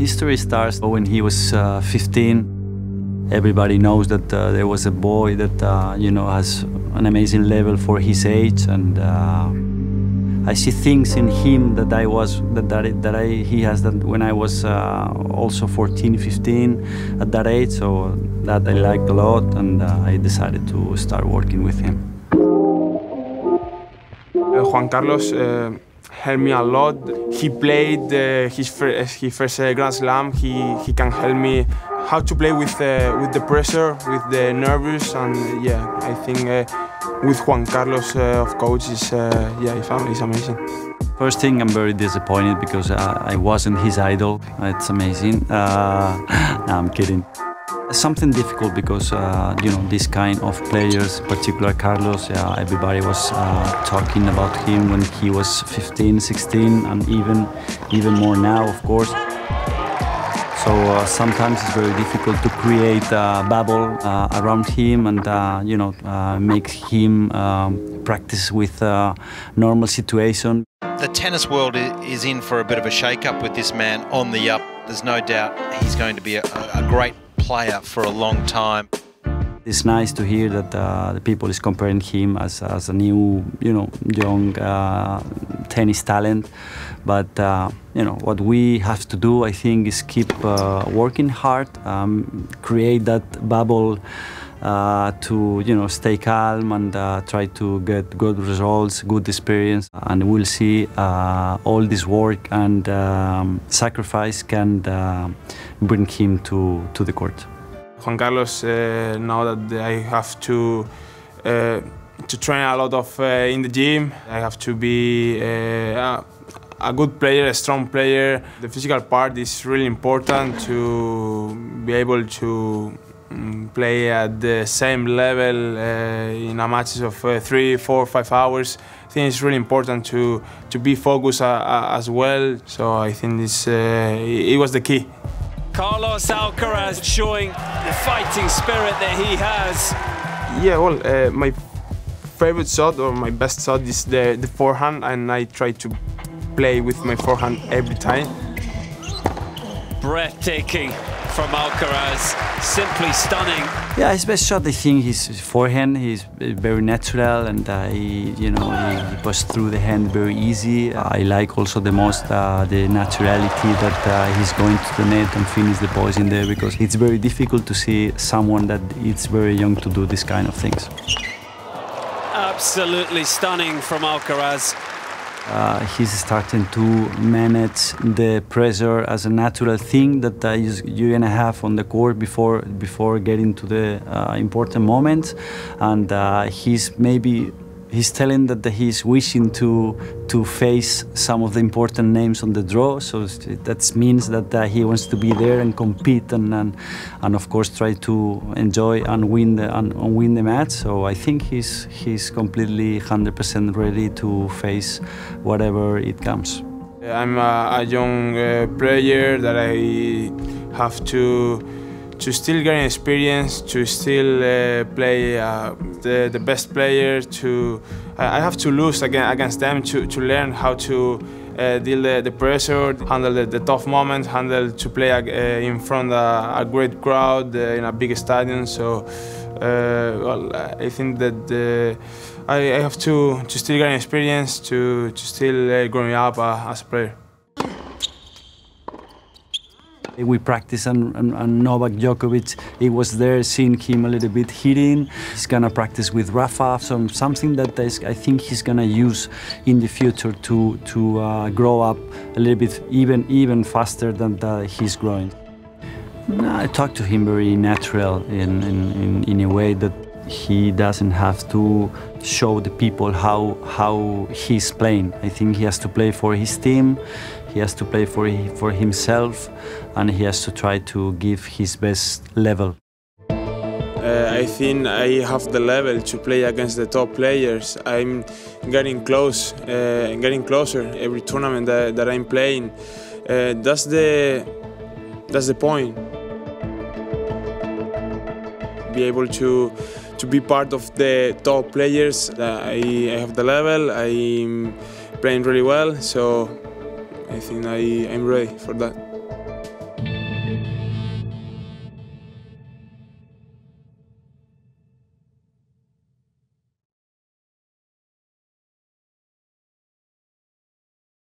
History starts when he was uh, 15. Everybody knows that uh, there was a boy that uh, you know has an amazing level for his age, and uh, I see things in him that I was that that, that I, he has that when I was uh, also 14, 15 at that age. So that I liked a lot, and uh, I decided to start working with him. Juan Carlos helped me a lot. He played uh, his, fir his first uh, Grand Slam. He, he can help me how to play with, uh, with the pressure, with the nervous, and yeah, I think with Juan Carlos of coach is yeah, it's amazing. First thing, I'm very disappointed because I wasn't his idol. It's amazing. no, I'm kidding something difficult because uh, you know this kind of players, particular Carlos, yeah, everybody was uh, talking about him when he was 15, 16, and even even more now, of course. So uh, sometimes it's very difficult to create a bubble uh, around him and uh, you know uh, make him um, practice with a normal situation. The tennis world is in for a bit of a shake-up with this man on the up. There's no doubt he's going to be a, a great player for a long time. It's nice to hear that uh, the people is comparing him as, as a new, you know, young uh, tennis talent. But uh, you know what we have to do, I think, is keep uh, working hard, um, create that bubble. Uh, to you know stay calm and uh, try to get good results, good experience, and we'll see uh, all this work and um, sacrifice can uh, bring him to to the court. Juan Carlos, uh, now that I have to uh, to train a lot of in the gym, I have to be a good player, a strong player. The physical part is really important to be able to Mm, play at the same level uh, in a matches of uh, three, four, five hours. I think it's really important to to be focused uh, as well. So I think this it was the key. Carlos Alcaraz showing the fighting spirit that he has. Yeah, well, uh, my favorite shot or my best shot is the, the forehand, and I try to play with my forehand every time. Breathtaking from Alcaraz. Simply stunning. Yeah, his best shot, I think, his forehand. He's very natural and uh, he, you know, he, he pushes through the hand very easy. I like also the most uh, the naturality that uh, he's going to the net and finish the points in there because it's very difficult to see someone that is very young to do this kind of things. Absolutely stunning from Alcaraz. Uh, he's starting to manage the pressure as a natural thing that uh, you're gonna have on the court before before getting to the uh, important moments, and uh, he's maybe he's telling that he's wishing to to face some of the important names on the draw. So that means that uh, he wants to be there and compete and, and and, of course try to enjoy and win the and, and win the match. So I think he's he's completely 100% ready to face whatever it comes. I'm a, a young uh, player that I have to to still gain experience, to still uh, play uh, the, the best player, to I have to lose again against them to, to learn how to uh, deal the, the pressure, handle the, the, tough moments, handle to play uh, in front of a great crowd uh, in a big stadium. So, uh, well, I think that I, I, have to, to still gain experience, to, to still growing up as a player. We practice and, Novak Djokovic, he was there seeing him a little bit hitting. He's gonna practice with Rafa, so something that is, I think he's gonna use in the future to, to uh, grow up a little bit even, even faster than he's growing. I talk to him very natural in, in, in, in a way that he doesn't have to show the people how how he's playing. I think he has to play for his team, he has to play for for himself, and he has to try to give his best level. Uh, I think I have the level to play against the top players. I'm getting close, uh, getting closer every tournament that, that I'm playing. Uh, that's the that's the point. Be able to to be part of the top players. Uh, I, I have the level. I'm playing really well, so I think I, I'm ready for that.